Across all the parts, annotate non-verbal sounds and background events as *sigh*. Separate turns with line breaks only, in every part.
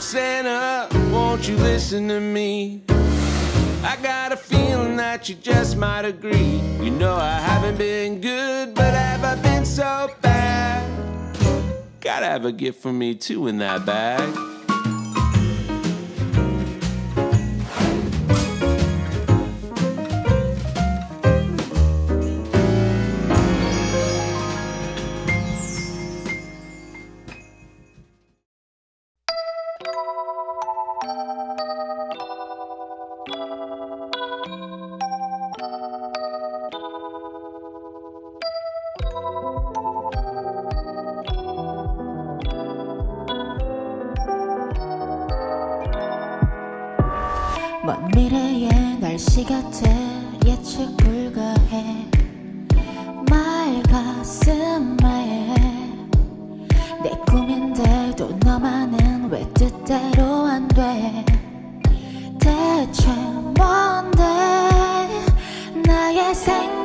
Santa, won't you listen to me? I got a feeling that you just might agree. You know I haven't been good, but have I been so bad? Gotta have a gift for me too in that bag.
먼 미래의 날씨 같아 예측 불가해. 말 가슴에 내 꿈인데도 너만은 왜 뜻대로 안 돼? 대체 뭔데? 나의 생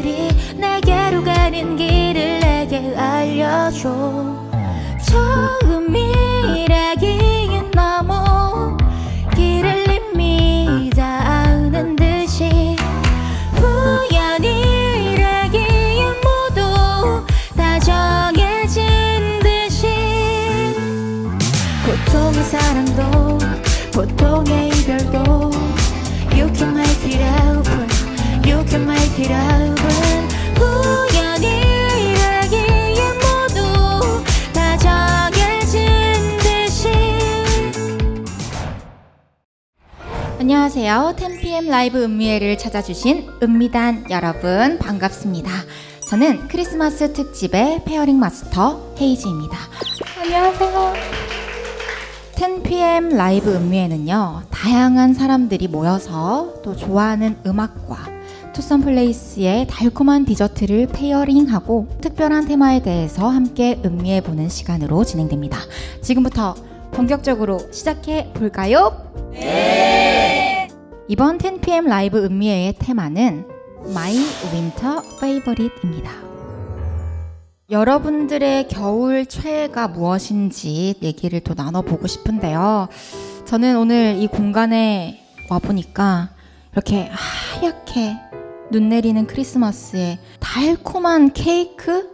습관들이 내게로 가는 길을 내게 알려줘. 처음이라기엔 너무 길을 이미 다. 아는 듯이 우연이라기엔 모두 다 정해진 듯이 고통의 사랑도 보통의 이별도 You can make it happen 안녕하세요. 10pm 라이브 음미회를 찾아주신 음미단 여러분 반갑습니다. 저는 크리스마스 특집의 pairing 마스터 헤이즈입니다. 안녕하세요. 10pm 라이브 음미회는요, 다양한 사람들이 모여서 또 좋아하는 음악과 투썸 플레이스의 달콤한 디저트를 pairing하고 특별한 테마에 대해서 함께 음미해 보는 시간으로 진행됩니다. 지금부터 본격적으로 시작해 볼까요? 이번 10pm 라이브 음미회의 테마는 My Winter Favorite입니다. 여러분들의 겨울 최애가 무엇인지 얘기를 또 나눠보고 싶은데요. 저는 오늘 이 공간에 와보니까 이렇게 하얗게 눈 내리는 크리스마스에 달콤한 케이크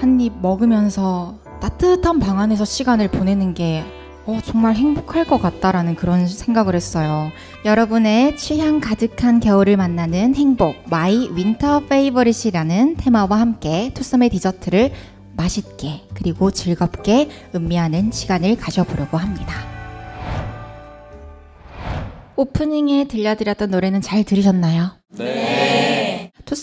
한 입 먹으면서 따뜻한 방 안에서 시간을 보내는 게 어, 정말 행복할 것 같다라는 그런 생각을 했어요. 여러분의 취향 가득한 겨울을 만나는 행복, My Winter Favorite이라는 테마와 함께 투썸의 디저트를 맛있게 그리고 즐겁게 음미하는 시간을 가져보려고 합니다. 오프닝에 들려드렸던 노래는 잘 들으셨나요?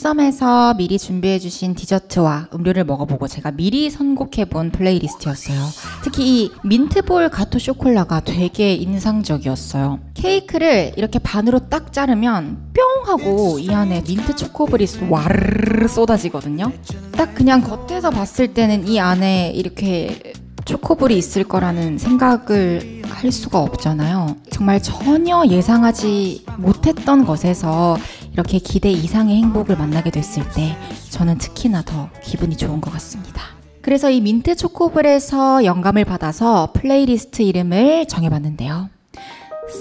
네. 투썸에서 미리 준비해 주신 디저트와 음료를 먹어보고 제가 미리 선곡해 본 플레이리스트였어요. 특히 이 민트볼 가토 쇼콜라가 되게 인상적이었어요. 케이크를 이렇게 반으로 딱 자르면 뿅 하고 이 안에 민트 초코볼이 와르르 쏟아지거든요. 딱 그냥 겉에서 봤을 때는 이 안에 이렇게 초코볼이 있을 거라는 생각을 할 수가 없잖아요. 정말 전혀 예상하지 못했던 것에서 이렇게 기대 이상의 행복을 만나게 됐을 때 저는 특히나 더 기분이 좋은 것 같습니다. 그래서 이 민트 초코볼에서 영감을 받아서 플레이리스트 이름을 정해봤는데요.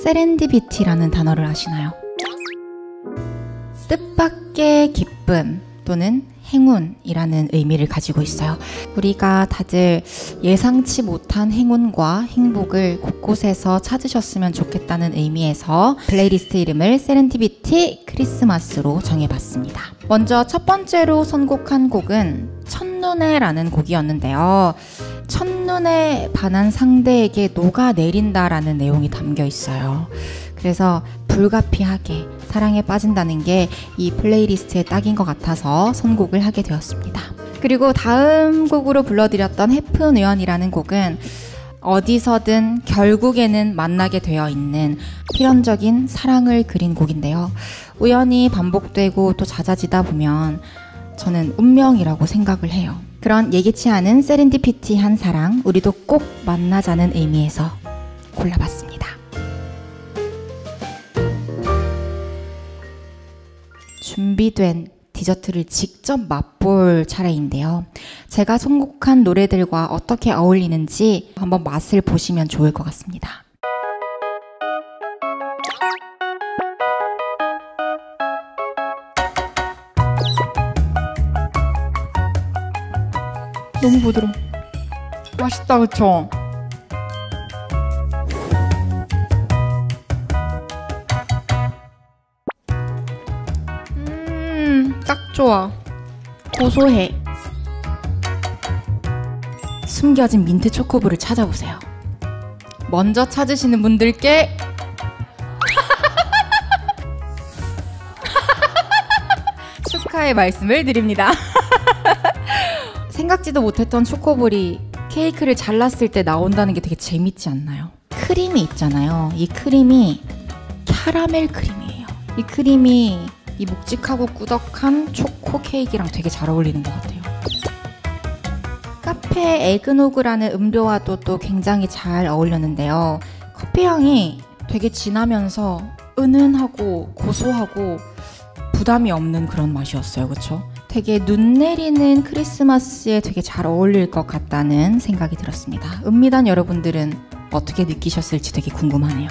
serendipity라는 단어를 아시나요? 뜻밖의 기쁨 또는 행운이라는 의미를 가지고 있어요. 우리가 다들 예상치 못한 행운과 행복을 곳곳에서 찾으셨으면 좋겠다는 의미에서 플레이리스트 이름을 serendipity 크리스마스로 정해봤습니다. 먼저 첫 번째로 선곡한 곡은 첫눈에라는 곡이었는데요. 첫눈에 반한 상대에게 녹아내린다라는 내용이 담겨 있어요. 그래서 불가피하게 사랑에 빠진다는 게 이 playlist에 딱인 것 같아서 선곡을 하게 되었습니다. 그리고 다음 곡으로 불러드렸던 헤픈 우연이라는 곡은 어디서든 결국에는 만나게 되어 있는 필연적인 사랑을 그린 곡인데요. 우연히 반복되고 또 잦아지다 보면 저는 운명이라고 생각을 해요. 그런 예기치 않은 serendipity한 사랑, 우리도 꼭 만나자는 의미에서 골라봤습니다. 준비된 디저트를 직접 맛볼 차례인데요. 제가 선곡한 노래들과 어떻게 어울리는지 한번 맛을 보시면 좋을 것 같습니다. 너무 부드러워. 맛있다, 그쵸? 좋아. 고소해. 숨겨진 민트 초코볼을 찾아보세요. 먼저 찾으시는 분들께 *laughs* 축하의 말씀을 드립니다. *laughs* 생각지도 못했던 초코볼이 케이크를 잘랐을 때 나온다는 게 되게 재밌지 않나요? 크림이 있잖아요. 이 크림이 캐러멜 크림이에요. 이 크림이 이 묵직하고 꾸덕한 초코 케이크랑 되게 잘 어울리는 것 같아요. 카페 eggnog라는 음료와도 또 굉장히 잘 어울렸는데요. 커피 향이 되게 진하면서 은은하고 고소하고 부담이 없는 그런 맛이었어요. 그렇죠? 되게 눈 내리는 크리스마스에 되게 잘 어울릴 것 같다는 생각이 들었습니다. 음미단 여러분들은 어떻게 느끼셨을지 되게 궁금하네요.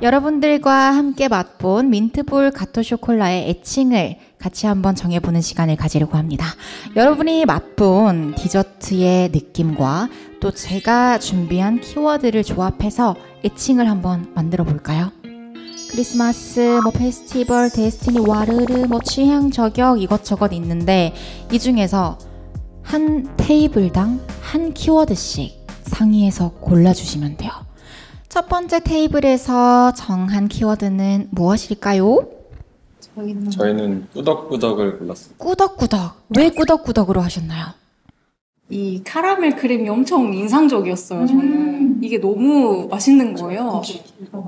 여러분들과 함께 맛본 민트볼 가토 쇼콜라의 애칭을 같이 한번 정해보는 시간을 가지려고 합니다. 여러분이 맛본 디저트의 느낌과 또 제가 준비한 키워드를 조합해서 애칭을 한번 만들어 볼까요? 크리스마스, 뭐 페스티벌, 데스티니, 와르르, 뭐 취향 저격 이것저것 있는데 이 중에서 한 테이블당 한 키워드씩 상의해서 골라주시면 돼요. 첫 번째 테이블에서 정한 키워드는 무엇일까요?
저희는 꾸덕꾸덕을 골랐습니다.
꾸덕꾸덕. 왜 꾸덕꾸덕으로 하셨나요?
이 카라멜 크림이 엄청 인상적이었어요, 저는. 이게 너무 맛있는 거예요.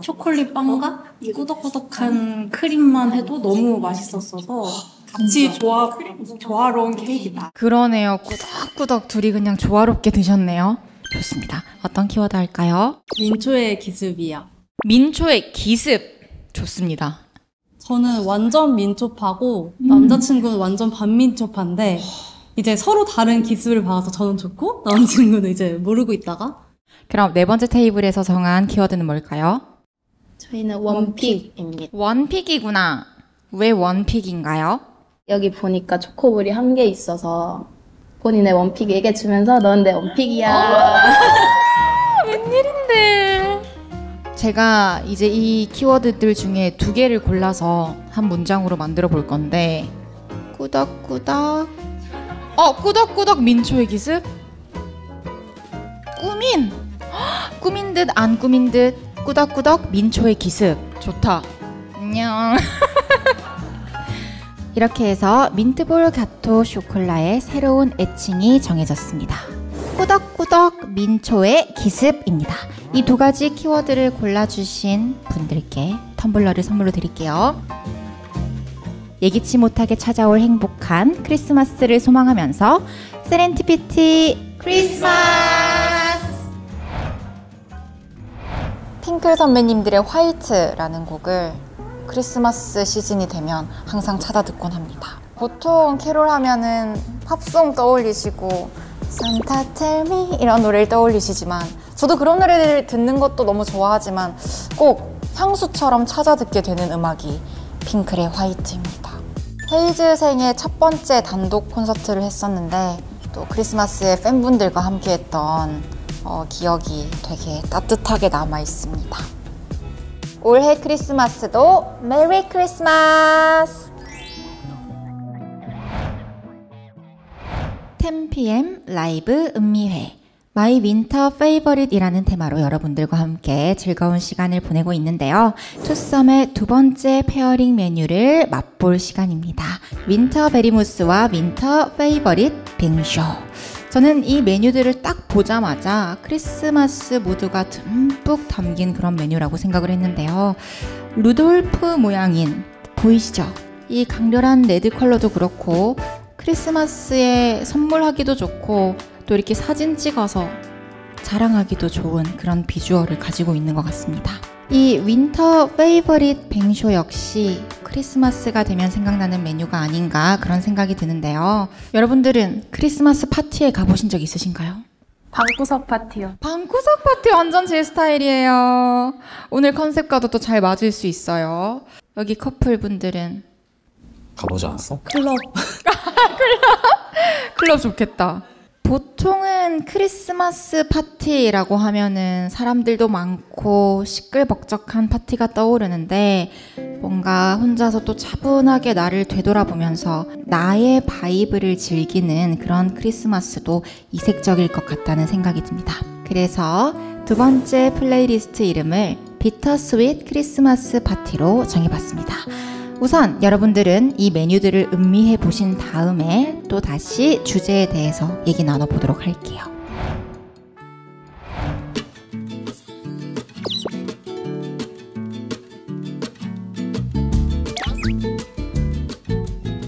초콜릿 빵과 이 꾸덕꾸덕한 크림만 해도 너무 맛있었어서 같이 조화, 조화로운 케이크다.
그러네요. 꾸덕꾸덕 둘이 그냥 조화롭게 드셨네요. 좋습니다. 어떤 키워드 할까요?
민초의 기습이요.
민초의 기습. 좋습니다.
저는 완전 민초파고 남자친구는 완전 반민초파인데 이제 서로 다른 기습을 받아서 저는 좋고 남자친구는 이제 모르고 있다가
그럼 네 번째 테이블에서 정한 키워드는 뭘까요?
저희는 원픽입니다.
원픽이구나. 왜 원픽인가요?
여기 보니까 초코볼이 한 개 있어서 본인의 원픽 얘기해주면서 넌 내 원픽이야. *laughs*
웬일인데? 제가 이제 이 키워드들 중에 두 개를 골라서 한 문장으로 만들어 볼 건데 꾸덕꾸덕. 어 꾸덕꾸덕 민초의 기습? 꾸민. 헉, *gasps* 꾸민 듯 안 꾸민 듯. 꾸덕꾸덕 민초의 기습. 좋다. 안녕 *laughs* 이렇게 해서 민트볼 가토 쇼콜라의 새로운 애칭이 정해졌습니다. 꾸덕꾸덕 민초의 기습입니다. 이 두 가지 키워드를 골라주신 분들께 텀블러를 선물로 드릴게요. 예기치 못하게 찾아올 행복한 크리스마스를 소망하면서 세렌티피티 크리스마스! 핑클 선배님들의 화이트라는 곡을 크리스마스 시즌이 되면 항상 찾아 듣곤 합니다. 보통 캐롤 하면은 팝송 떠올리시고 산타 텔미 이런 노래를 떠올리시지만 저도 그런 노래를 듣는 것도 너무 좋아하지만 꼭 향수처럼 찾아 듣게 되는 음악이 핑클의 White입니다. 헤이즈 생의 첫 번째 단독 콘서트를 했었는데 또 크리스마스에 팬분들과 함께 했던 어, 기억이 되게 따뜻하게 남아 있습니다. 올해 크리스마스도 Merry Christmas! 10pm 라이브 음미회 My Winter Favorite이라는 테마로 여러분들과 함께 즐거운 시간을 보내고 있는데요. 투썸의 두 번째 pairing 메뉴를 맛볼 시간입니다. Winter Berry 무스와 Winter Favorite 뱅쇼. 저는 이 메뉴들을 딱 보자마자 크리스마스 무드가 듬뿍 담긴 그런 메뉴라고 생각을 했는데요. 루돌프 모양인 보이시죠? 이 강렬한 red 컬러도 그렇고 크리스마스에 선물하기도 좋고 또 이렇게 사진 찍어서 자랑하기도 좋은 그런 비주얼을 가지고 있는 것 같습니다. 이 Winter Favorite 뱅쇼 역시 크리스마스가 되면 생각나는 메뉴가 아닌가 그런 생각이 드는데요. 여러분들은 크리스마스 파티에 가보신 적 있으신가요?
방구석 파티요.
방구석 파티 완전 제 스타일이에요. 오늘 컨셉과도 또 잘 맞을 수 있어요. 여기 커플분들은
가보지 않았어?
클럽. *laughs*
클럽 좋겠다. 보통은 크리스마스 파티라고 하면은 사람들도 많고 시끌벅적한 파티가 떠오르는데 뭔가 혼자서 또 차분하게 나를 되돌아보면서 나의 vibe를 즐기는 그런 크리스마스도 이색적일 것 같다는 생각이 듭니다. 그래서 두 번째 플레이리스트 이름을 bitter sweet 크리스마스 파티로 정해봤습니다. 우선 여러분들은 이 메뉴들을 음미해 보신 다음에 또 다시 주제에 대해서 얘기 나눠보도록 할게요.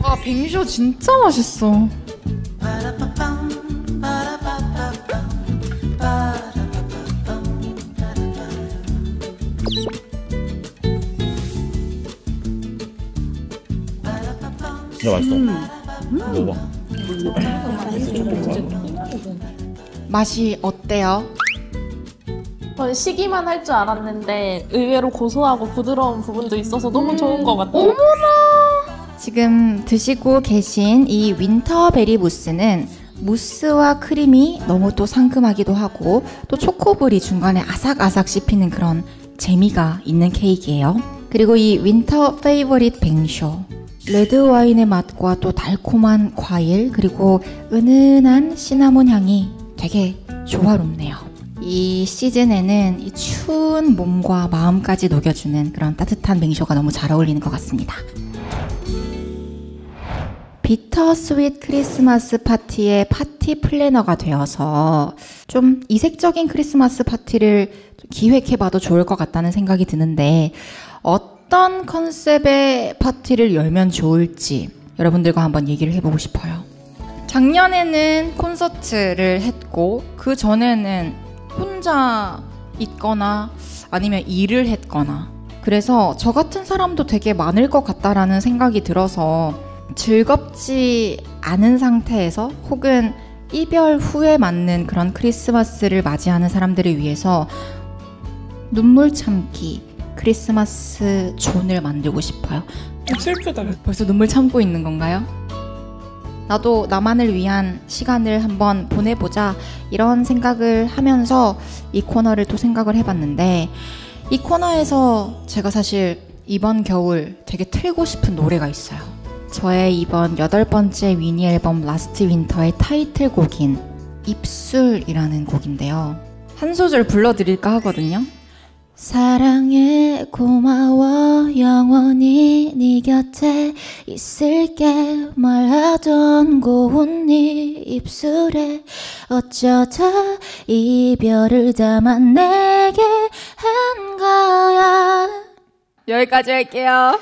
와, 뱅쇼 진짜 맛있어.
진짜 맛있어. 먹어봐.
맛이 어때요?
전 시기만 할 줄 알았는데 의외로 고소하고 부드러운 부분도 있어서 너무 좋은 것 같아요.
지금 드시고 계신 이 윈터베리 무스는 무스와 크림이 너무 또 상큼하기도 하고 또 초코볼이 중간에 아삭아삭 씹히는 그런 재미가 있는 케이크예요. 그리고 이 winter favorite 뱅쇼 레드 와인의 맛과 또 달콤한 과일 그리고 은은한 시나몬 향이 되게 조화롭네요. 이 시즌에는 이 추운 몸과 마음까지 녹여주는 그런 따뜻한 뱅쇼가 너무 잘 어울리는 것 같습니다. bitter sweet 크리스마스 파티의 파티 플래너가 되어서 좀 이색적인 크리스마스 파티를 기획해봐도 좋을 것 같다는 생각이 드는데 어떤 컨셉의 파티를 열면 좋을지 여러분들과 한번 얘기를 해보고 싶어요. 작년에는 콘서트를 했고 그 전에는 혼자 있거나 아니면 일을 했거나 그래서 저 같은 사람도 되게 많을 것 같다라는 생각이 들어서 즐겁지 않은 상태에서 혹은 이별 후에 맞는 그런 크리스마스를 맞이하는 사람들을 위해서 눈물 참기 크리스마스 존을 만들고 싶어요.
슬프다.
벌써 눈물 참고 있는 건가요? 나도 나만을 위한 시간을 한번 보내보자 이런 생각을 하면서 이 코너를 또 생각을 해봤는데 이 코너에서 제가 사실 이번 겨울 되게 틀고 싶은 노래가 있어요. 저의 이번 여덟 번째 미니 앨범 Last Winter의 타이틀곡인 입술이라는 곡인데요. 한 소절 불러드릴까 하거든요. 사랑해 고마워 영원히 네 곁에 있을게. 말하던 고운 네 입술에 어쩌다 이별을 담아 내게 한 거야. 여기까지 할게요.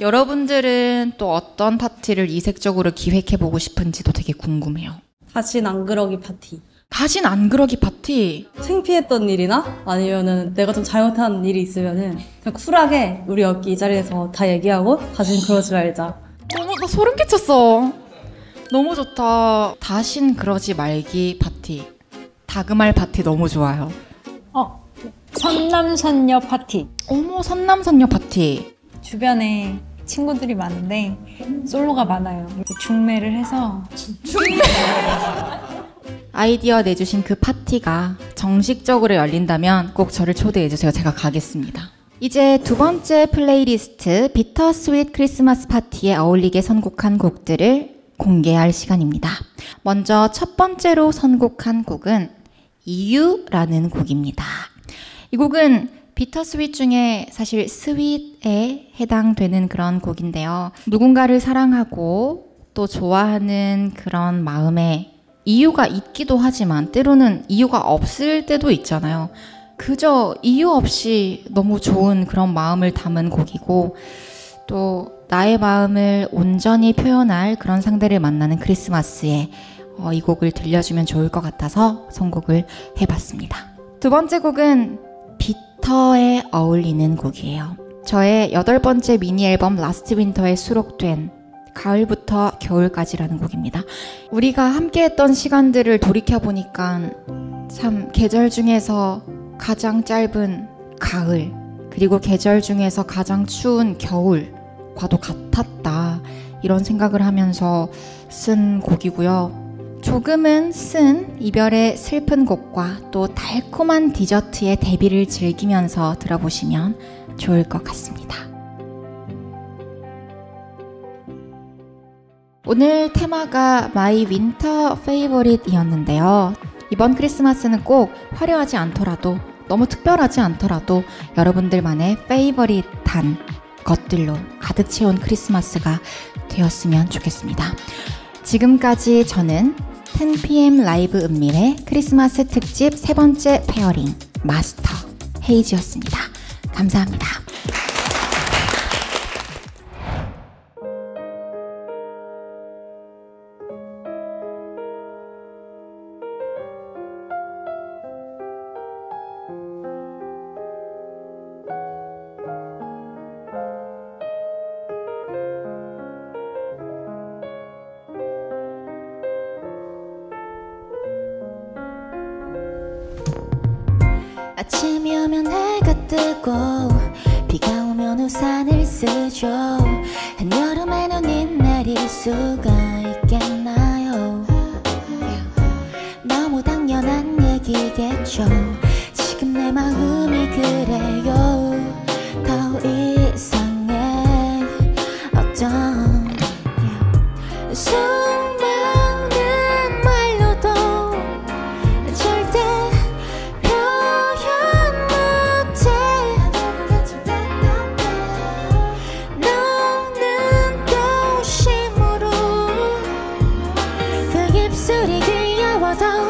여러분들은 또 어떤 파티를 이색적으로 기획해보고 싶은지도 되게 궁금해요.
다신 안 그러기 파티.
다신 안 그러기 파티.
창피했던 일이나 아니면은 내가 좀 잘못한 일이 있으면은 그냥 쿨하게 우리 여기 이 자리에서 다 얘기하고 다시는 그러지 말자.
어머, 나 소름 끼쳤어. 너무 좋다. 다신 그러지 말기 파티. 다그말 파티 너무 좋아요.
어, 선남선녀 파티.
어머, 선남선녀 파티.
주변에 친구들이 많은데 솔로가 많아요. 이렇게 중매를 해서
아이디어 내주신 그 파티가 정식적으로 열린다면 꼭 저를 초대해주세요. 제가 가겠습니다. 이제 두 번째 playlist bitter sweet 크리스마스 파티에 어울리게 선곡한 곡들을 공개할 시간입니다. 먼저 첫 번째로 선곡한 곡은 이유라는 곡입니다. 이 곡은 bitter sweet 중에 사실 스윗에 해당되는 그런 곡인데요. 누군가를 사랑하고 또 좋아하는 그런 마음에 이유가 있기도 하지만 때로는 이유가 없을 때도 있잖아요. 그저 이유 없이 너무 좋은 그런 마음을 담은 곡이고 또 나의 마음을 온전히 표현할 그런 상대를 만나는 크리스마스에 어, 이 곡을 들려주면 좋을 것 같아서 선곡을 해봤습니다. 두 번째 곡은 bitter에 어울리는 곡이에요. 저의 여덟 번째 미니 앨범 Last Winter에 수록된 가을부터 겨울까지라는 곡입니다. 우리가 함께 했던 시간들을 돌이켜보니까 참 계절 중에서 가장 짧은 가을, 그리고 계절 중에서 가장 추운 겨울과도 같았다. 이런 생각을 하면서 쓴 곡이고요. 조금은 쓴 이별의 슬픈 곡과 또 달콤한 디저트의 대비를 즐기면서 들어보시면 좋을 것 같습니다. 오늘 테마가 My Winter Favorite이었는데요. 이번 크리스마스는 꼭 화려하지 않더라도 너무 특별하지 않더라도 여러분들만의 favorite한 것들로 가득 채운 크리스마스가 되었으면 좋겠습니다. 지금까지 저는 10pm 라이브 은밀의 크리스마스 특집 세 번째 pairing 마스터 헤이즈였습니다. 감사합니다.
우산을 쓰죠. 한여름에는 이 내릴 수가 있겠나요? 너무 당연한 얘기겠죠. 지금 내 마음이 그래요 그 입술이 귀여워 더